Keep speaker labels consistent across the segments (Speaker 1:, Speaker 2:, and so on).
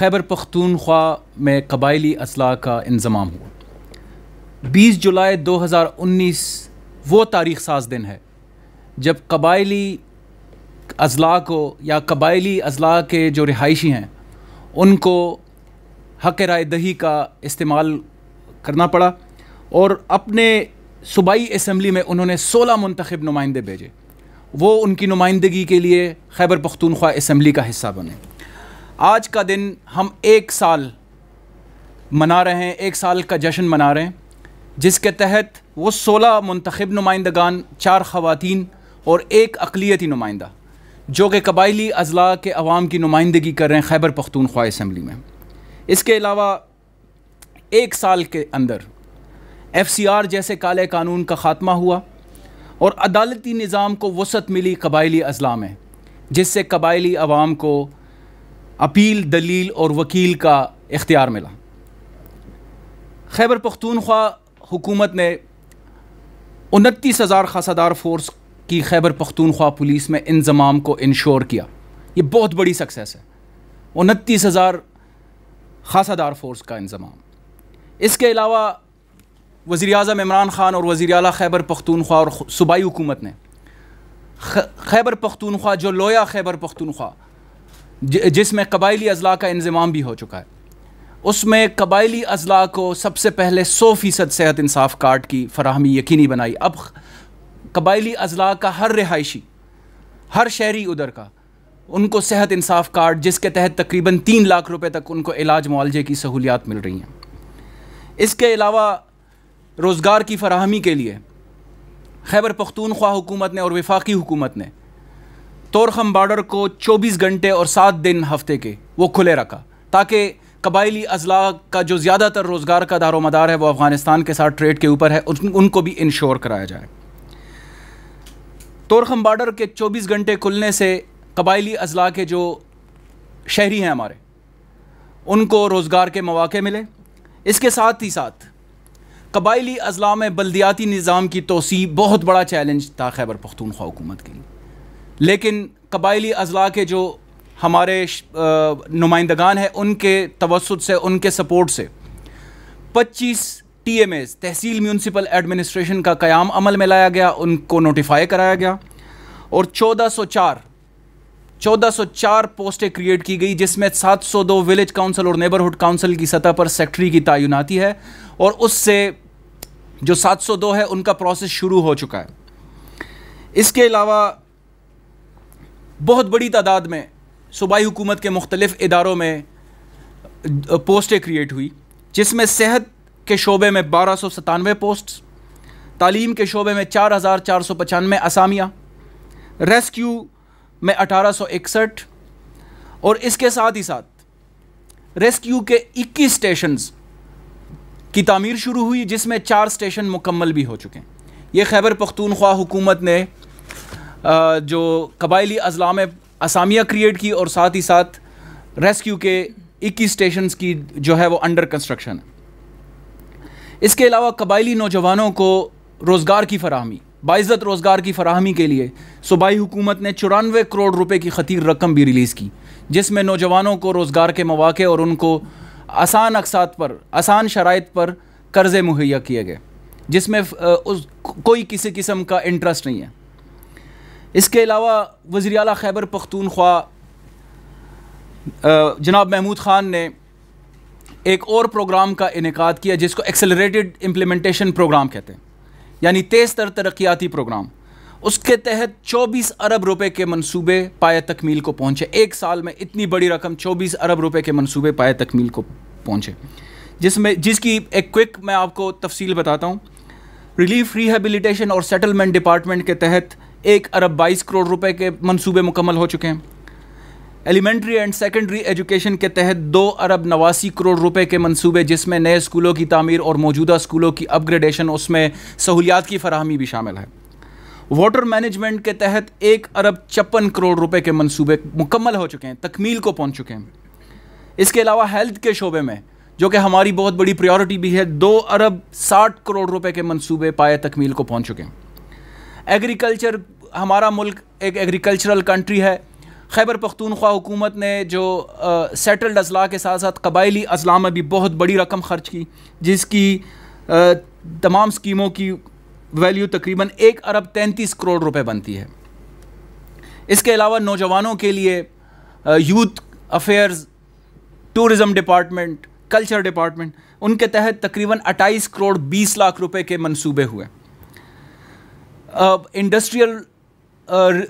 Speaker 1: खैबर पख्तूनख्वा में कबायली असलाह का इंजमाम हुआ 20 जुलाई 2019 वो तारीख़ साज दिन है जब कबायली अजला को या कबायली अजला के जो रिहायशी हैं उनको हक राय दही का इस्तेमाल करना पड़ा और अपने सूबाई असम्बली में उन्होंने 16 मुंतखब नुमाइंदे भेजे वो उनकी नुमाइंदगी के लिए खैबर पख्तूनख्वा असम्बली का हिस्सा बने आज का दिन हम एक साल मना रहे हैं, एक साल का जश्न मना रहे हैं, जिसके तहत वो सोलह मंतखब नुमाइंदगान, चार ख़वातीन और एक अकलीती नुमाइंदा, जो कि कबायली अजला के अवाम की नुमाइंदगी कर रहे हैं खैबर पख्तूनख्वा इसम्बली में। इसके अलावा एक साल के अंदर एफ़ सी आर जैसे काले कानून का ख़ात्मा हुआ और अदालती निज़ाम को वसत मिली कबायली अजला में, जिससे कबायली अवाम को अपील, दलील और वकील का इख्तियार मिला। खैबर पख्तूनख्वा हुकूमत ने उनतीस हज़ार खासादार फोर्स की खैबर पख्तूनख्वा पुलिस में इंजमाम को इंश्योर किया। ये बहुत बड़ी सक्सेस है। उनतीस हज़ार खासादार फोर्स का इंजमाम। इसके अलावा वज़ी अजम इमरान ख़ान और वज़ी अला खैबर पख्तूनख्वा और सूबाई हुकूमत ने खैबर पख्तूनख्वा, जो लोया खैबर पख्तूनख्वा जिसमें कबायली अजला का इंजमाम भी हो चुका है। उसमें कबायली अजला को सबसे पहले सौ फ़ीसद सेहत इंसाफ कार्ड की फराहमी यकीनी बनाई। अब कबायली अजला का हर रिहायशी, हर शहरी उधर का, उनको सेहत इंसाफ कार्ड, जिसके तहत तकरीबन तीन लाख रुपए तक उनको इलाज मुआवजे की सहूलियात मिल रही हैं। इसके अलावा रोज़गार की फराहमी के लिए खैबर पख्तूनख्वा हुकूमत ने और वफाकी हुकूमत ने तोरखम बार्डर को 24 घंटे और सात दिन हफ़्ते के वो खुले रखा। ताकि कबायली अजला का जो ज़्यादातर रोज़गार का दारो मदार है वो अफ़गानिस्तान के साथ ट्रेड के ऊपर है उन, उनको भी इंश्योर कराया जाए। तोरखम बार्डर के 24 घंटे खुलने से कबायली अजला के जो शहरी हैं हमारे उनको रोज़गार के मौाक़े मिले। इसके साथ ही साथ कबायली अजला में बल्दियाती निज़ाम की तोसी बहुत बड़ा चैलेंज था खैबर पख्तूनख्वा हुकूमत के लिए। लेकिन कबायली अजला के जो हमारे नुमाइंदगान हैं, उनके तवसत से, उनके सपोर्ट से 25 टी एम एस तहसील म्यूनसिपल एडमिनिस्ट्रेशन का क़्याम अमल में लाया गया, उनको नोटिफाई कराया गया, और 1404 1404 पोस्टें क्रिएट की गई, जिसमें 702 विलेज काउंसिल और नेबरहुड काउंसिल की सतह पर सेक्रेटरी की तयनाती है, और उससे जो 702 है, उनका प्रोसेस शुरू हो चुका है। इसके अलावा बहुत बड़ी तादाद में सूबाई हुकूमत के मुख्तलिफ़ इदारों में पोस्टें क्रिएट हुई, जिसमें सेहत के शोबे में बारह सौ सतानवे पोस्ट, तालीम के शोबे में चार हज़ार चार सौ पचानवे असामियाँ, रेस्क्यू में अठारह सौ इकसठ, और इसके साथ ही साथ रेस्क्यू के इक्कीस स्टेशन की तामीर शुरू हुई, जिसमें चार स्टेशन मुकम्मल भी हो चुके हैं। ये खैबर पख्तूनख्वा हुकूमत ने जो कबायली अजला में असामिया क्रिएट की और साथ ही साथ रेस्क्यू के इक्कीस स्टेशन की जो है वो अंडर कंस्ट्रक्शन है। इसके अलावा कबायली नौजवानों को रोज़गार की फराहमी बाइज़त रोज़गार की फराहमी के लिए सूबाई हुकूमत ने चौरानवे करोड़ रुपए की खतीर रकम भी रिलीज़ की, जिसमें नौजवानों को रोज़गार के मौाक़े और उनको आसान अकसात पर, आसान शराइ पर कर्ज़े मुहैया किए गए, जिसमें उस कोई किसी किस्म का इंटरेस्ट नहीं है। इसके अलावा वज़ी अला खैबर पख्तूनख्वा जनाब महमूद ख़ान ने एक और प्रोग्राम का इनका किया जिसको एक्सेलरेटेड इम्प्लीमेंटेशन प्रोग्राम कहते हैं, यानी तेज़ तर तरक्याती प्रोग्राम। उसके तहत 24 अरब रुपए के मंसूबे पाए तकमील को पहुँचे। एक साल में इतनी बड़ी रकम 24 अरब रुपए के मंसूबे पाए तकमील को पहुँचे। जिसमें, जिसकी एक क्विक मैं आपको तफसील बताता हूँ। रिलीफ रिहेबिलिटेशन और सेटलमेंट डिपार्टमेंट के तहत एक अरब बाईस करोड़ रुपए के मंसूबे मुकम्मल हो चुके हैं। एलिमेंट्री एंड सेकेंडरी एजुकेशन के तहत दो अरब नवासी करोड़ रुपए के मंसूबे, जिसमें नए स्कूलों की तमीर और मौजूदा स्कूलों की अपग्रेडेशन उसमें सहूलियात की फरहमी भी शामिल है। वाटर मैनेजमेंट के तहत एक अरब छप्पन करोड़ रुपए के मंसूबे मुकम्मल हो चुके हैं, तकमील को पहुँच चुके हैं। इसके अलावा हेल्थ के शोबे में, जो कि हमारी बहुत बड़ी प्रायोरिटी भी है, दो अरब साठ करोड़ रुपए के मंसूबे पाए तकमील को पहुँच चुके हैं। एग्रीकल्चर हमारा मुल्क एक एग्रीकल्चरल कंट्री है। खैबर पख्तूनख्वा हुकूमत ने जो सेटल्ड अजला के साथ साथ कबायली अजला में भी बहुत बड़ी रकम खर्च की जिसकी आ, तमाम स्कीमों की वैल्यू तकरीबन एक अरब तैंतीस करोड़ रुपए बनती है। इसके अलावा नौजवानों के लिए youth affairs tourism department culture department उनके तहत तकरीबन 28 करोड़ 20 लाख रुपए के मंसूबे हुए। इंडस्ट्रियल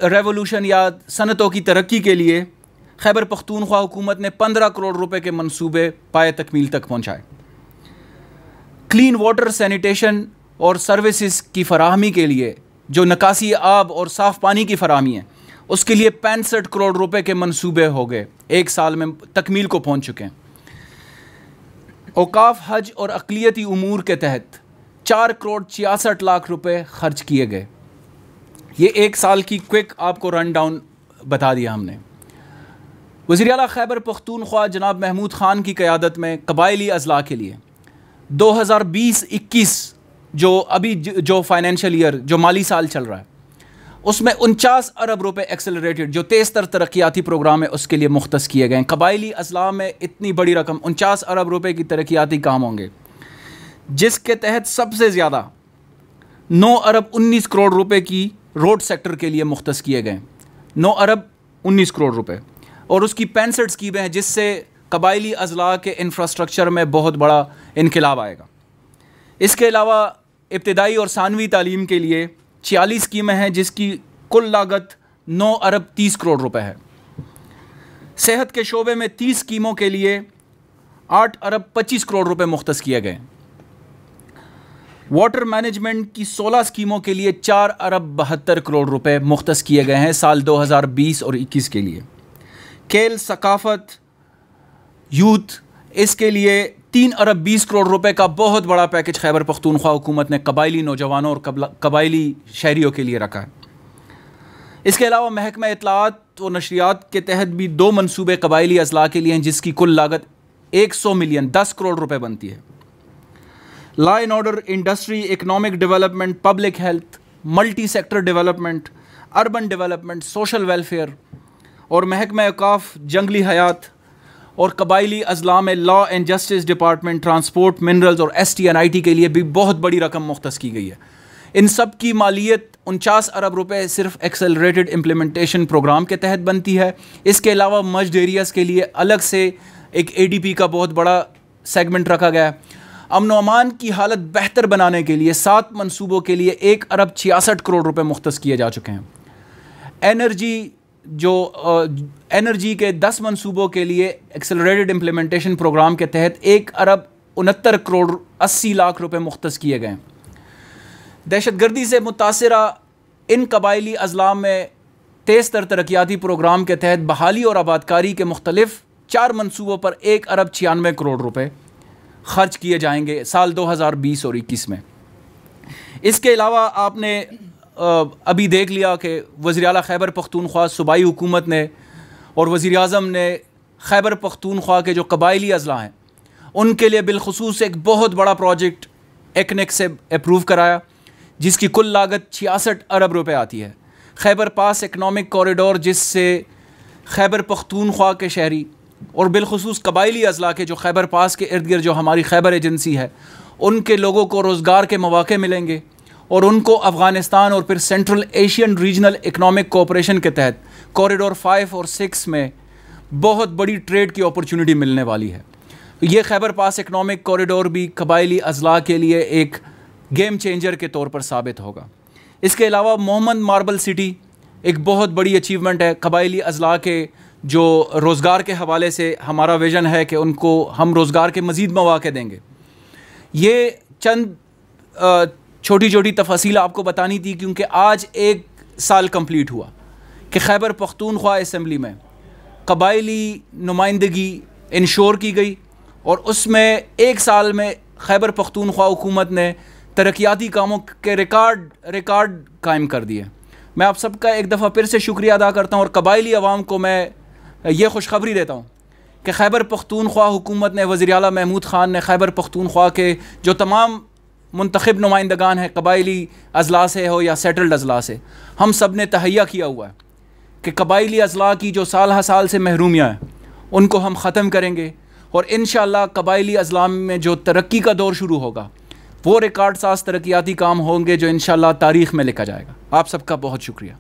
Speaker 1: रेवोल्यूशन या सनतों की तरक्की के लिए खैबर पख्तूनख्वा हुकूमत ने 15 करोड़ रुपए के मंसूबे पाए तकमील तक पहुँचाए। क्लीन वाटर सैनिटेशन और सर्विसेज़ की फराहमी के लिए जो नकासी आब और साफ़ पानी की फराहमी है, उसके लिए पैंसठ करोड़ रुपए के मंसूबे हो गए। एक साल में तकमील को पहुँच चुके हैं। औकाफ, हज और अकलीती उमूर के तहत चार करोड़ छियासठ लाख रुपए खर्च किए गए। ये एक साल की क्विक आपको रन डाउन बता दिया हमने। वज़ी अला खैबर पख्तूनख्वा जनाब महमूद ख़ान की क़्यादत में कबायली अजला के लिए। 2020-21 जो अभी जो फाइनेंशियल ईयर जो माली साल चल रहा है, उसमें उनचास अरब रुपए एक्सेलरेटेड जो तेज़ तर तरक्याती प्रोग्राम है, उसके लिए मुख्त किए गए हैं। कबायली अजला में इतनी बड़ी रकम, उनचास अरब रुपए की तरक्याती काम होंगे। जिसके तहत सबसे ज़्यादा नौ अरब उन्नीस करोड़ रुपए की रोड सेक्टर के लिए मुख्त किए गए। नौ अरब उन्नीस करोड़ रुपए। और उसकी पैंसठ स्कीमें हैं, जिससे कबायली अजला के इंफ्रास्ट्रक्चर में बहुत बड़ा इनकलाब आएगा। इसके अलावा इब्तदाई और सानवी तालीम के लिए छियालीस स्कीमें हैं, जिसकी कुल लागत नौ अरब तीस करोड़ रुपए है। सेहत के शोबे में तीस स्कीमों के लिए आठ अरब पच्चीस करोड़ रुपए मुख्त किए गए। वाटर मैनेजमेंट की 16 स्कीमों के लिए चार अरब बहत्तर करोड़ रुपए मुख्त किए गए हैं साल 2020 और 21 के लिए। खेल, सकाफत, यूथ, इसके लिए तीन अरब बीस करोड़ रुपए का बहुत बड़ा पैकेज खैबर पख्तूनख्वा हुकूमत ने कबायली नौजवानों और कबायली शहरीों के लिए रखा है। इसके अलावा महकमा इतलात व नशरियात के तहत भी दो मनसूबे कबायली अजला के लिए हैं, जिसकी कुल लागत एक सौ मिलियन दस करोड़ रुपए बनती है। Law and order industry economic development public health multi sector development urban development social welfare और महकमा अवकाफ जंगली हयात और कबायली अजला में law and justice department transport minerals और S T N I T के लिए भी बहुत बड़ी रकम मुख्त की गई है। इन सब की मालियत उनचास अरब रुपए सिर्फ़ एक्सेलरेटेड इम्प्लीमेंटेशन प्रोग्राम के तहत बनती है। इसके अलावा मस्ड एरियाज़ के लिए अलग से एक ए डी पी का बहुत बड़ा सेगमेंट रखा गया है। अमन अमान की हालत बेहतर बनाने के लिए, सात मनसूबों के लिए एक अरब छियासठ करोड़ रुपए मुख्त किए जा चुके हैं। एनर्जी जो एनर्जी के दस मनसूबों के लिए एक्सेलरेटेड इम्प्लीमेंटेशन प्रोग्राम के तहत एक अरब उनहत्तर करोड़ अस्सी लाख रुपये मुख्त किए गए दहशत गर्दी से मुतासर इन कबायली अजला में तेज़ तर तरक्याती प्रोग्राम के तहत बहाली और आबादकारी के मुख्तलिफ़ चार मनसूबों पर एक अरब छियानवे करोड़ रुपए खर्च किए जाएँगे साल 2020 और 21 में। इसके अलावा आपने अभी देख लिया कि वज़ी अला खैबर पख्तूनख्वा सूबाई हुकूमत ने और वज़ी अजम ने खैबर पख्तूनख्वा के जो कबायली अजला हैं, उनके लिए बिलखसूस एक बहुत बड़ा प्रोजेक्ट एकनेक से अप्रूव कराया, जिसकी कुल लागत छियासठ अरब रुपये आती है। खैबर पास इकनॉमिक कॉरिडोर जिससे खैबर पख्तूनख्वा के शहरी और बिलखसूस कबायली अजला के जो खैबर पास के इर्द गिर्द जो हमारी खैबर एजेंसी है, उनके लोगों को रोज़गार के मौाक़े मिलेंगे और उनको अफ़गानिस्तान और फिर central Asian regional economic cooperation के तहत कॉरिडोर फाइव और सिक्स में बहुत बड़ी ट्रेड की अपॉर्चुनिटी मिलने वाली है। ये खैबर पास इकनॉमिक कॉरिडोर भी कबायली अजला के लिए एक गेम चेंजर के तौर पर साबित होगा। इसके अलावा मोहम्मद मार्बल सिटी एक बहुत बड़ी अचीवमेंट है कबायली अजला के जो रोज़गार के हवाले से हमारा विज़न है कि उनको हम रोज़गार के मज़ीद मौाक़े देंगे। ये चंद छोटी छोटी तफसील आपको बतानी थी क्योंकि आज एक साल कंप्लीट हुआ कि खैबर पख्तूनख्वा असम्बली में कबायली नुमाइंदगी इंश्योर की गई और उसमें एक साल में खैबर पख्तूनख्वा हुकूमत ने तरक्याती कामों के रिकॉर्ड रिकॉर्ड कायम कर दिए। मैं आप सबका एक दफ़ा फिर से शुक्रिया अदा करता हूँ और कबायली आवाम को मैं ये खुशखबरी देता हूँ कि खैबर पख्तूनख्वा हुकूमत ने वज़ी अला महमूद ख़ान ने खैबर पख्तूनख्वा के जो तमाम मंतखब नुमाइंदगान हैं कबायली अजला से हो या सेटल्ड अजला से हम सबने तहैया किया हुआ है कि कबाइली अजला की जो साल साल से महरूमियाँ हैं उनको हम ख़त्म करेंगे और इन कबाइली अजला में जो तरक्की का दौर शुरू होगा वो रिकॉर्ड साज तरक्याती काम होंगे जो इन तारीख़ में लिखा जाएगा आप सबका बहुत शुक्रिया